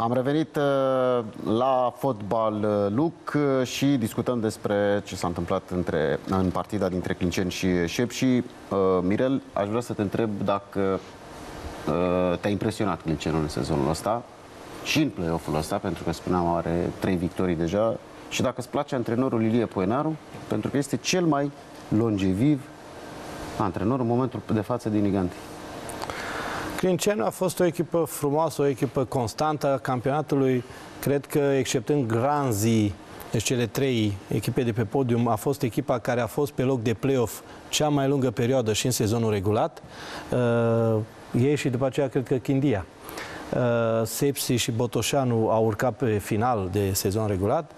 Am revenit uh, la fotbal uh, Luc uh, și discutăm despre ce s-a întâmplat între, în partida dintre Clinceni și Șep și Mirel, aș vrea să te întreb dacă te-a impresionat Clincenul în sezonul ăsta și în play-off-ul ăsta, pentru că spuneam are trei victorii deja și dacă îți place antrenorul Ilie Poenaru, pentru că este cel mai longeviv antrenor în momentul de față din Liga Clinceni a fost o echipă frumoasă, o echipă constantă a campionatului. Cred că, exceptând Granzi, deci cele trei echipe de pe podium, a fost echipa care a fost pe loc de play-off cea mai lungă perioadă și în sezonul regulat. Uh, ei și după aceea cred că Chindia. Uh, Sepsi și Botoșanu au urcat pe final de sezon regulat,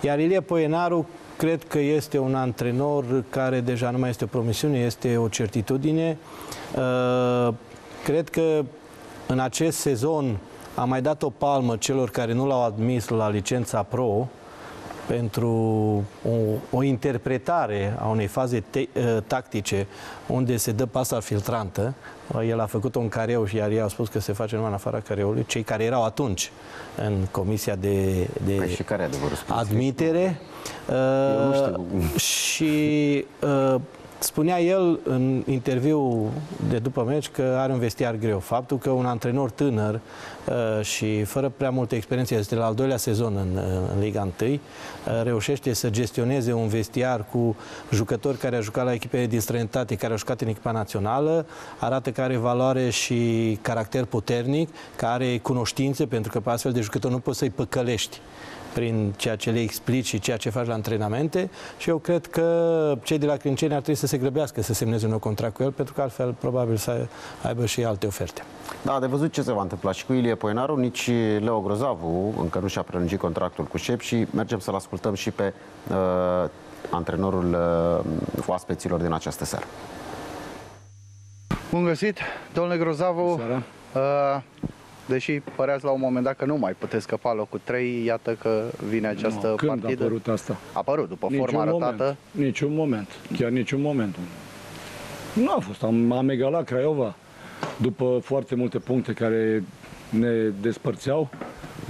iar Ilie Poenaru cred că este un antrenor care deja nu mai este o promisiune, este o certitudine. Uh, Cred că în acest sezon a mai dat o palmă celor care nu l-au admis la licența pro pentru o, o interpretare a unei faze te, uh, tactice unde se dă pasa filtrantă. El a făcut-o în careu și iar ei au spus că se face numai în afara careului. Cei care erau atunci în comisia de, de păi și care admitere. Uh, și uh, Spunea el în interviu de după meci că are un vestiar greu. Faptul că un antrenor tânăr uh, și fără prea multă experiență, este la al doilea sezon în, uh, în Liga 1, uh, reușește să gestioneze un vestiar cu jucători care au jucat la echipele din străinătate, care au jucat în echipa națională, arată că are valoare și caracter puternic, care are cunoștințe, pentru că pe astfel de jucători nu poți să-i păcălești prin ceea ce le explici și ceea ce faci la antrenamente și eu cred că cei de la Clinceni ar trebui să se grăbească să semneze un nou contract cu el, pentru că altfel probabil să aibă și alte oferte. Da, de văzut ce se va întâmpla și cu Ilie Poenaru, nici Leo Grozavu încă nu și-a prelungit contractul cu Șep și mergem să-l ascultăm și pe uh, antrenorul uh, oaspeților din această seară. Bun găsit, domnule Grozavu. Uh, Deși păreați la un moment dat că nu mai puteți scăpa locul 3, iată că vine această no, când partidă. Când a apărut asta? A apărut, după niciun forma arătată. Moment, niciun moment, chiar niciun moment. Nu a fost, am, am egalat Craiova după foarte multe puncte care ne despărțeau.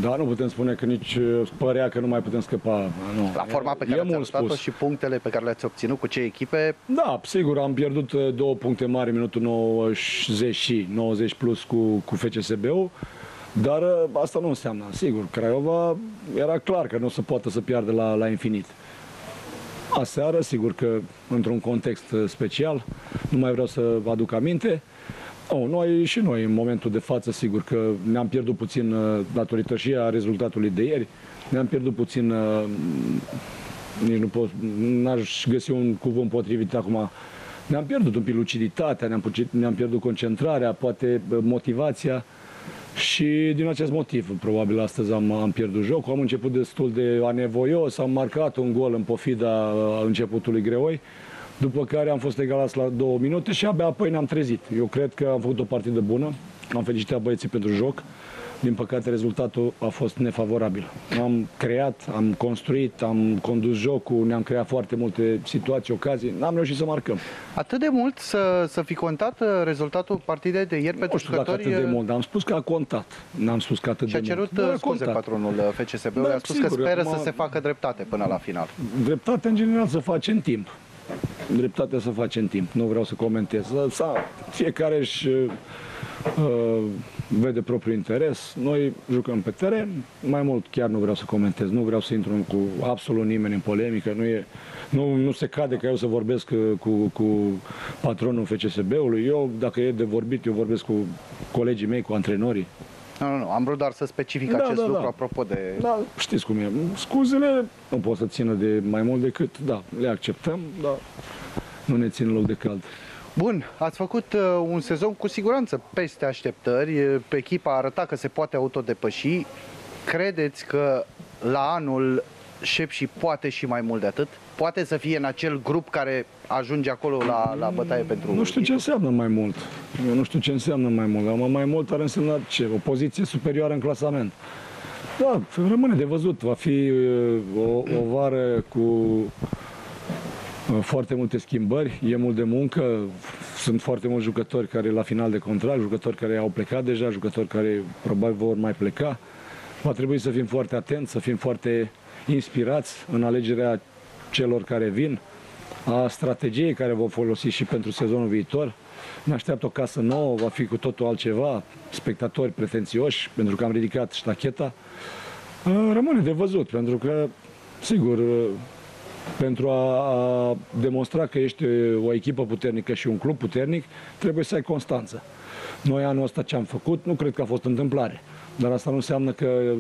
Dar nu putem spune că nici uh, părea că nu mai putem scăpa. Nu. La forma pe care ați și punctele pe care le-ați obținut cu ce echipe? Da, sigur, am pierdut uh, două puncte mari în minutul 90 și 90 plus cu, cu FCSB-ul. Dar uh, asta nu înseamnă, sigur, Craiova era clar că nu se poate să piardă la, la infinit. Aseară, sigur că într-un context special, nu mai vreau să aduc aminte, Oh, noi și noi, în momentul de față, sigur că ne-am pierdut puțin uh, datorită și a rezultatului de ieri. Ne-am pierdut puțin, uh, nici nu pot, n-aș găsi un cuvânt potrivit acum. Ne-am pierdut un pic luciditatea, ne-am, ne-am pierdut concentrarea, poate uh, motivația. Și din acest motiv, probabil astăzi am, am pierdut jocul. Am început destul de anevoios, am marcat un gol în pofida începutului greoi. După care am fost egalați la două minute și abia apoi ne-am trezit. Eu cred că am făcut o partidă bună. Am felicitat băieții pentru joc. Din păcate, rezultatul a fost nefavorabil. Am creat, am construit, am condus jocul, ne-am creat foarte multe situații, ocazii. N-am reușit să marcăm. Atât de mult să, să fi contat uh, rezultatul partidei de ieri pentru jucători? atât de uh, mult, am spus că a contat. N-am spus că atât de mult. Și a cerut uh, scuze contat. patronul FCSB-ului, da, a spus sigur, că speră să se facă dreptate până la final. Dreptate, în general, să face în timp dreptatea să face în timp. Nu vreau să comentez. Sau fiecare își uh, vede propriul interes. Noi jucăm pe teren. Mai mult chiar nu vreau să comentez. Nu vreau să intru cu absolut nimeni în polemică. Nu, e, nu, nu se cade ca eu să vorbesc uh, cu, cu patronul FCSB-ului. Eu, dacă e de vorbit, eu vorbesc cu colegii mei, cu antrenorii. Nu, nu, nu. Am vrut doar să specific da, acest da, lucru da. apropo de... Da, știți cum e. Scuzele nu pot să țină de mai mult decât, da, le acceptăm, dar nu ne țin loc de cald. Bun, ați făcut uh, un sezon cu siguranță peste așteptări. Pe echipa a arătat că se poate autodepăși. Credeți că la anul Șep și poate și mai mult de atât? Poate să fie în acel grup care ajunge acolo la, la bătaie pentru... Nu știu ce înseamnă mai mult. Eu nu știu ce înseamnă mai mult. Mai mult ar însemna ce? O poziție superioară în clasament. Da, rămâne de văzut. Va fi uh, o, o vară cu uh, foarte multe schimbări, e mult de muncă, sunt foarte mulți jucători care la final de contract, jucători care au plecat deja, jucători care probabil vor mai pleca. Va trebui să fim foarte atenți, să fim foarte inspirați în alegerea celor care vin, a strategiei care vor folosi și pentru sezonul viitor. Ne așteaptă o casă nouă, va fi cu totul altceva, spectatori pretențioși, pentru că am ridicat ștacheta. Uh, Rămâne de văzut, pentru că, sigur, uh, pentru a, a demonstra că ești o echipă puternică și un club puternic, trebuie să ai constanță. Noi anul ăsta ce am făcut, nu cred că a fost întâmplare, dar asta nu înseamnă că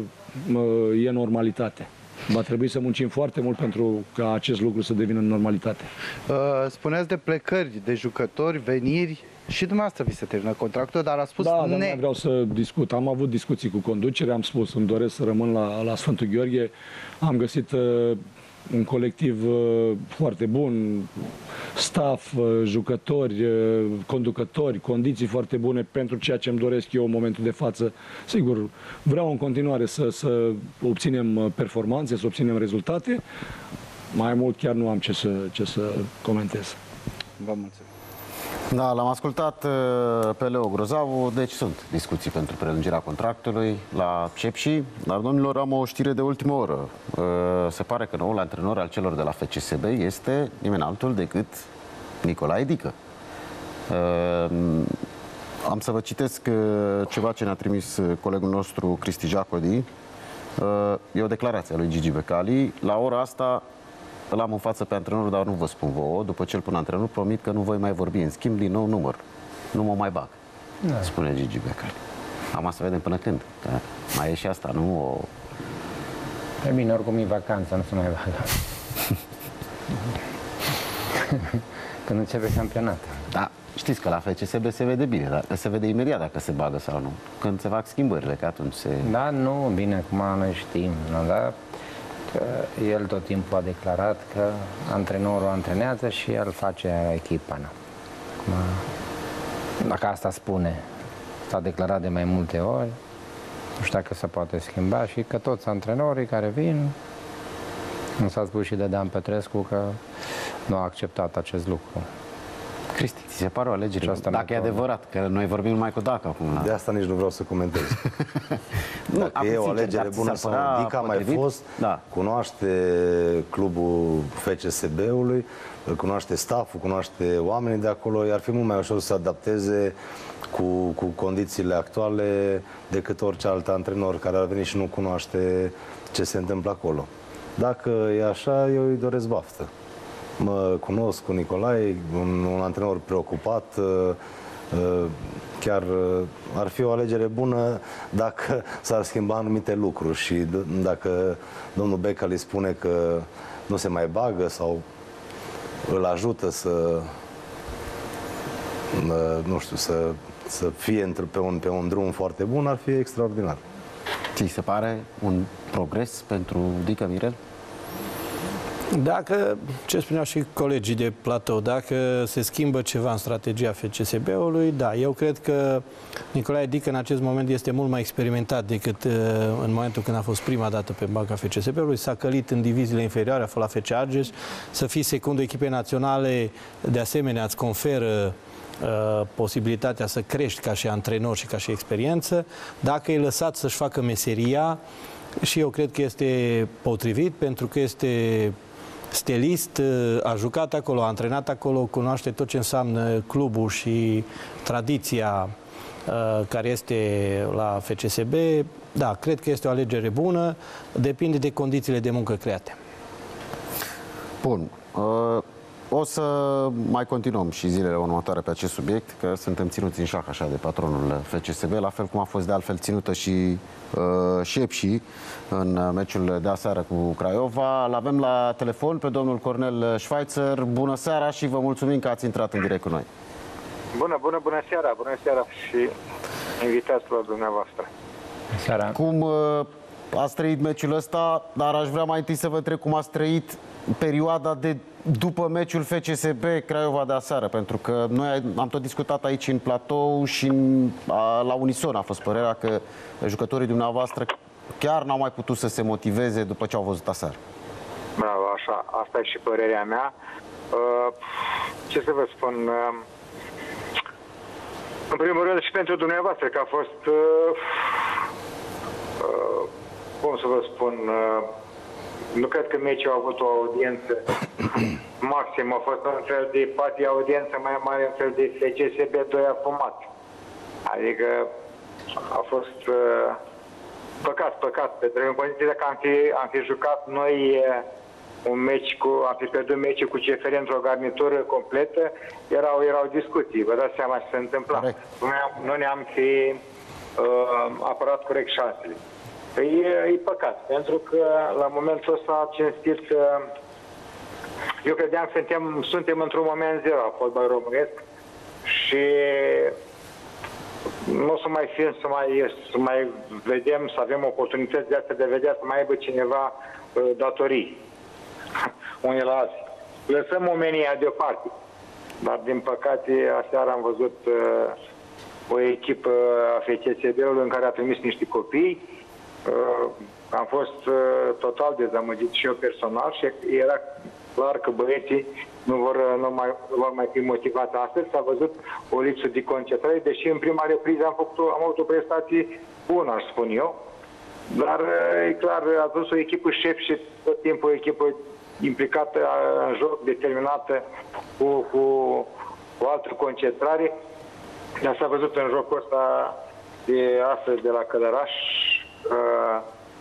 mă, e normalitate. Va trebui să muncim foarte mult pentru ca acest lucru să devină normalitate. Uh, Spuneați de plecări de jucători, veniri și dumneavoastră vi se termină contractul, dar a spus Da, dar nu ne. mai vreau să discut. Am avut discuții cu conducere, am spus, îmi doresc să rămân la, la Sfântul Gheorghe. Am găsit uh, un colectiv uh, foarte bun, staff, uh, jucători, uh, conducători, condiții foarte bune pentru ceea ce îmi doresc eu în momentul de față. Sigur, vreau în continuare să, să obținem uh, performanțe, să obținem rezultate. Mai mult chiar nu am ce să, ce să comentez. Vă mulțumesc. Da, l-am ascultat uh, pe Leo Grozavu, deci sunt discuții pentru prelungirea contractului la Cepși, dar domnilor am o știre de ultimă oră. Uh, Se pare că noul antrenor al celor de la FCSB este nimeni altul decât Nicolae Dică. Uh, Am să vă citesc uh, ceva ce ne-a trimis uh, colegul nostru Cristi Jacodi. Uh, E o declarație a lui Gigi Becali. La ora asta îl am în față pe antrenor, dar nu vă spun vouă. După ce îl pun antrenor, promit că nu voi mai vorbi. În schimb, din nou număr. Nu mă mai bag. Da. Spune Gigi Becali. Am să vedem până când. Că mai e și asta, nu o... E bine, oricum e vacanța, nu se mai bagă. Când începe campionatul. Da, știți că la FCSB se vede bine, dar se vede imediat dacă se bagă sau nu. Când se fac schimbările, că atunci se... Da, nu, bine, acum noi știm, nu, da? Că el tot timpul a declarat că antrenorul antrenează și el face echipa, nu. Acum, dacă asta spune, s-a declarat de mai multe ori, nu știu dacă se poate schimba și că toți antrenorii care vin, nu s-a spus și de Dan Petrescu că nu a acceptat acest lucru. Cristi, ți se pare o alegere? Și asta Dacă e mi-e adevărat, că noi vorbim numai cu Dacă acum. De asta nici nu vreau să comentez. Nu, Dacă acum, e o sincer, alegere dar ți bună s-ar sau părea nu. Dica a mai potrivit? fost, Da. cunoaște clubul FCSB-ului, îl cunoaște stafful, cunoaște oamenii de acolo, ar fi mult mai ușor să se adapteze cu, cu condițiile actuale decât orice alt antrenor care ar veni și nu cunoaște ce se întâmplă acolo. Dacă e așa, eu îi doresc baftă. Mă cunosc cu Nicolae, un, un antrenor preocupat, uh, uh, chiar uh, ar fi o alegere bună dacă s-ar schimba anumite lucruri și d- dacă domnul Beca îi spune că nu se mai bagă sau îl ajută să uh, nu știu, să, să fie într- pe un, pe un drum foarte bun, ar fi extraordinar. Ți se pare un progres pentru Dică Mirel? Dacă, ce spuneau și colegii de platou, dacă se schimbă ceva în strategia FCSB-ului, da, eu cred că Nicolae Dică în acest moment este mult mai experimentat decât uh, în momentul când a fost prima dată pe banca FCSB-ului, s-a călit în diviziile inferioare, a fost la FC Argeș, să fii secundul echipei naționale, de asemenea îți conferă uh, posibilitatea să crești ca și antrenor și ca și experiență. Dacă e lăsat să-și facă meseria, și eu cred că este potrivit pentru că este stelist, a jucat acolo, a antrenat acolo, cunoaște tot ce înseamnă clubul și tradiția uh, care este la FCSB. Da, cred că este o alegere bună, depinde de condițiile de muncă create. Bun. Uh, O să mai continuăm și zilele următoare pe acest subiect, că suntem ținuți în șah așa de patronul FCSB, la fel cum a fost de altfel ținută și uh, Șepși în uh, meciul de aseară cu Craiova. L-avem la telefon pe domnul Cornel Schweitzer. Bună seara și vă mulțumim că ați intrat în direct cu noi. Bună, bună, bună seara, bună seara și invitaților dumneavoastră. Seara. Cum uh, ați trăit meciul ăsta, dar aș vrea mai întâi să vă întreb cum ați trăit perioada de după meciul FCSB Craiova de aseară, pentru că noi am tot discutat aici în platou și în, a, la unison a fost părerea că jucătorii dumneavoastră chiar n-au mai putut să se motiveze după ce au văzut aseară. Bravo, așa, asta e și părerea mea. Uh, ce să vă spun? Uh, în primul rând și pentru dumneavoastră, că a fost uh, uh, cum să vă spun, uh, nu cred că meciul a avut o audiență maximă. A fost un fel de, poate audiență mai mare, un fel de FCSB 2 fumat. Adică a fost uh, păcat, păcat. Pentru că în condițiile că am fi, am fi jucat noi uh, un meci cu, am fi pierdut meci cu CFR într-o garnitură completă, erau, erau discuții, vă dați seama ce se întâmpla. Corect. Nu ne-am, nu ne-am fi uh, apărat corect șansele. Păi e, e păcat, pentru că la momentul ăsta cinstit uh, eu credeam că suntem, suntem într-un moment zero a fotbalului românesc și nu o să mai fim, să mai, să mai vedem, să avem oportunități de astea de vedea, să mai aibă cineva uh, datorii unii la alții. Lăsăm omenia deoparte. Dar, din păcate, aseară am văzut uh, o echipă a FCSB-ului în care a trimis niște copii. Uh, am fost uh, total dezamăgit și eu personal și era clar că băieții nu vor, uh, nu mai, nu vor mai fi motivați astăzi. S-a văzut o lipsă de concentrare, deși în prima repriză am, făcut, o- am avut o prestație bună, aș spun eu. Dar uh, e clar, a fost o echipă șef și tot timpul o echipă implicată uh, în joc, determinată, cu, cu, cu altă concentrare. Dar s-a văzut în jocul ăsta de astăzi de la Călăraș, uh,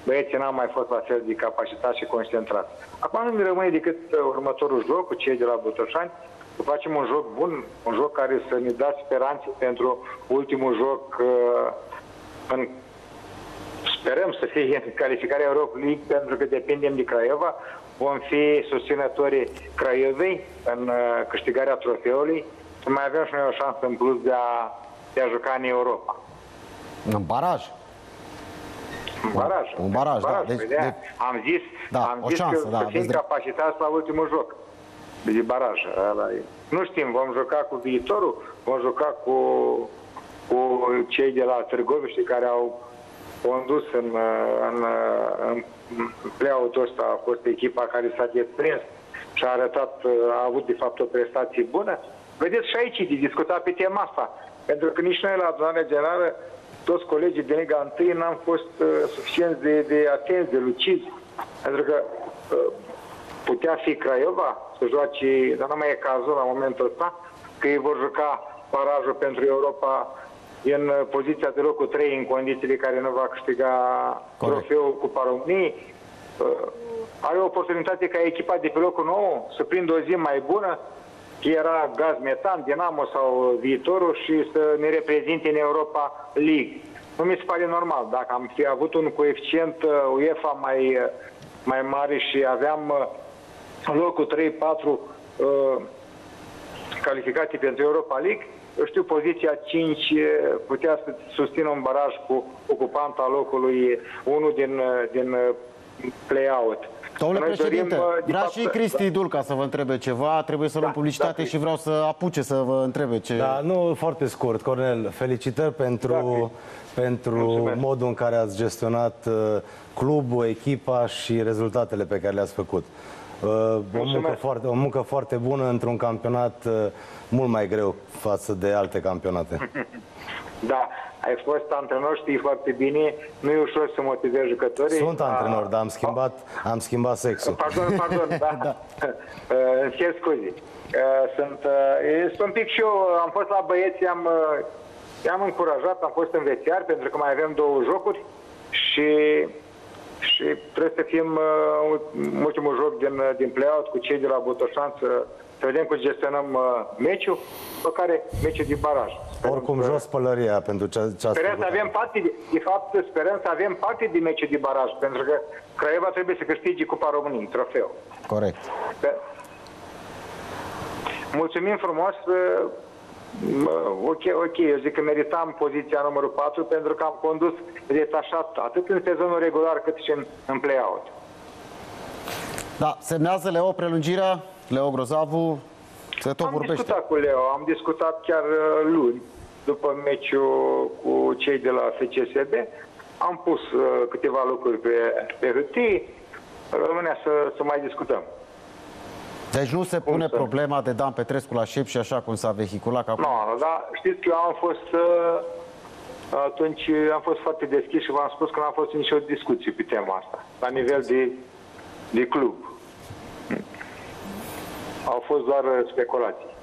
băieții n-au mai fost la fel de capacitate și concentrați. Acum nu mi rămâne decât uh, următorul joc cu cei de la Botoșani, să facem un joc bun, un joc care să ne dea speranțe pentru ultimul joc uh, în sperăm să fie în calificarea Europa League pentru că depindem de Craiova. Vom fi susținătorii Craiovei în uh, câștigarea trofeului să mai avem și noi o șansă în plus de a, de a juca în Europa. În baraj. Un baraj. un baraj, da. baraj Deci- deci, de, deci- am zis, Da, am o zis șansă, că da, să aveți fim drept. capacitați la ultimul joc. De baraj. Ăla e. Nu știm, vom juca cu viitorul, vom juca cu, cu cei de la Târgoviște care au condus în, în, în, în play-out-ul ăsta, a fost echipa care s-a desprins și a arătat, a avut de fapt o prestație bună. Vedeți și aici de discutat pe tema asta, pentru că nici noi la adunarea generală, toți colegii din Liga 1 n-am fost uh, suficient de, de atenți, de lucizi, pentru că uh, putea fi Craiova să joace, dar nu mai e cazul la momentul ăsta, că ei vor juca barajul pentru Europa în uh, poziția de locul 3 în condițiile care nu va câștiga Corect. trofeul Cupa României. Uh, Are o oportunitate ca echipa de pe locul nou să prindă o zi mai bună, era gaz metan, Dinamo sau viitorul și să ne reprezinte în Europa League. Nu mi se pare normal. Dacă am fi avut un coeficient uh, UEFA mai, uh, mai mare și aveam uh, locul 3-4 uh, calificate pentru Europa League, eu știu, poziția 5 uh, putea să susțină un baraj cu ocupanta locului 1 din, uh, din uh, play-out. Domnule Noi președinte, dorim, uh, de vrea fapt, și Cristi Dulca să vă întrebe ceva, trebuie să luăm Da, publicitate da, și vreau să apuce să vă întrebe ce... Da, nu, foarte scurt, Cornel. Felicitări pentru, pentru Mulțumesc. modul în care ați gestionat uh, clubul, echipa și rezultatele pe care le-ați făcut. Uh, o, muncă foarte, o muncă foarte bună într-un campionat uh, mult mai greu față de alte campionate. Da, ai fost antrenor, știi foarte bine, nu e ușor să motivezi jucătorii. Sunt antrenor, A- dar am schimbat, am schimbat sexul. Pardon, pardon, da. da. Îmi cer scuze. Uh, Sunt, uh, sunt un pic și eu, am fost la băieți, am, uh, i-am încurajat, am fost în vestiar pentru că mai avem două jocuri și, și trebuie să fim uh, ultimul joc din, uh, din play-out cu cei de la Botoșan să, să vedem cum gestionăm uh, meciul, pe care meciul de baraj. Sperăm Oricum, că- jos pălăria pentru ce, ce ați Sperăm făcut. să avem parte, de, de fapt, sperăm să avem parte de meciul de baraj, pentru că Craiova trebuie să câștige Cupa României, trofeu. Corect. Pe- Mulțumim frumos. uh, mă, Ok, ok, eu zic că meritam poziția numărul 4 pentru că am condus detașat atât în sezonul regular cât și în, în play-out. Da, semnează Leo prelungirea, Leo Grozavu, se tot am vorbește. discutat cu Leo, am discutat chiar uh, luni, după meciul cu cei de la FCSB. Am pus uh, câteva lucruri pe, pe hârtie, rămânea să, să mai discutăm. Deci nu se pune să- problema de Dan Petrescu la șep și așa cum s-a vehiculat. Că acum... Nu, no, dar știți că eu am fost uh, atunci am fost foarte deschis și v-am spus că n-a fost nicio discuție pe tema asta, la nivel de, de club. Au fost doar uh, speculații.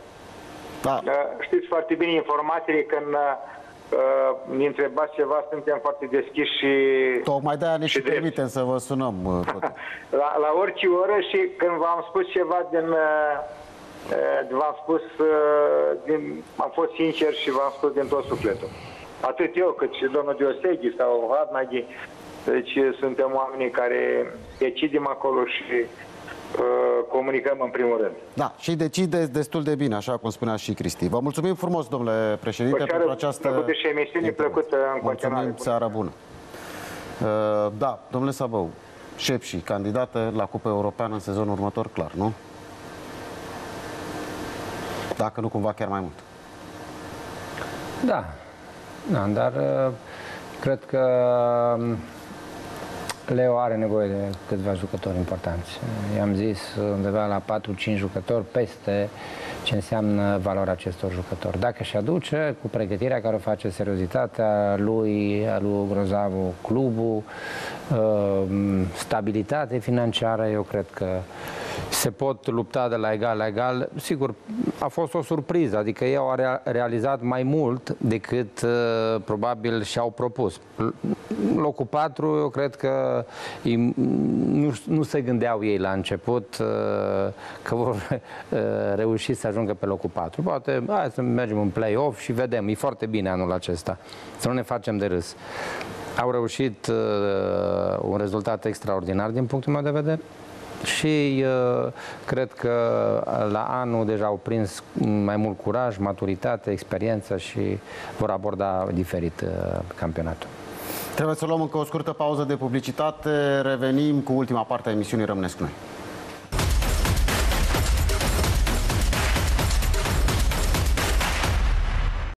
Da, Uh, Știți foarte bine informațiile când uh, ne întrebați ceva, suntem foarte deschiși și tocmai de-aia ne și drept. permitem să vă sunăm. uh, Cote. la, la orice oră și când v-am spus ceva din... uh, uh, V-am spus, uh, din, am fost sincer și v-am spus din tot sufletul. Atât eu cât și domnul Dioseghi sau Hadnaghi. Deci uh, suntem oamenii care decidem acolo și uh, comunicăm în primul rând. Da, și decideți destul de bine, așa cum spunea și Cristi. Vă mulțumim frumos, domnule președinte, Cu seară pentru această... plăcută și emisiune plăcută în continuare. Mulțumim, seara bună. Uh, Da, domnule Sabău, Șepși, candidată la Cupa Europeană în sezonul următor, clar, nu? Dacă nu cumva chiar mai mult. Da, da dar uh, cred că um, Leo are nevoie de câțiva jucători importanți. I-am zis undeva la 4-5 jucători peste ce înseamnă valoarea acestor jucători. Dacă și aduce, cu pregătirea care o face, seriozitatea lui, a lui Grozavu, clubul, uh, stabilitate financiară, eu cred că se pot lupta de la egal la egal. Sigur, a fost o surpriză, adică ei au rea- realizat mai mult decât uh, probabil și-au propus. Locul 4, eu cred că ei, nu, nu se gândeau ei la început uh, că vor uh, reuși să ajungă pe locul 4. Poate, hai să mergem în play-off și vedem. E foarte bine anul acesta. Să nu ne facem de râs. Au reușit uh, un rezultat extraordinar din punctul meu de vedere și uh, cred că la anul deja au prins mai mult curaj, maturitate, experiență și vor aborda diferit uh, campionatul. Trebuie să luăm încă o scurtă pauză de publicitate. Revenim cu ultima parte a emisiunii. Rămâneți cu noi.